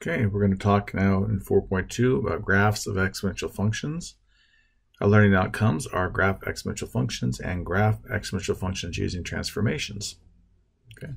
Okay, we're going to talk now in 4.2 about graphs of exponential functions. Our learning outcomes are graph exponential functions and graph exponential functions using transformations. Okay.